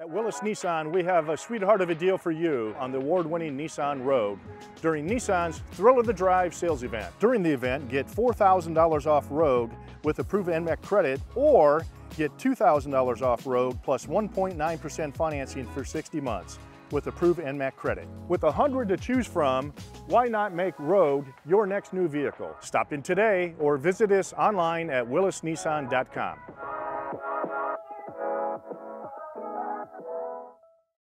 At Willis Nissan, we have a sweetheart of a deal for you on the award-winning Nissan Rogue during Nissan's Thrill of the Drive sales event. During the event, get $4,000 off Rogue with approved NMAC credit or get $2,000 off Rogue plus 1.9% financing for 60 months with approved NMAC credit. With 100 to choose from, why not make Rogue your next new vehicle? Stop in today or visit us online at willisnissan.com.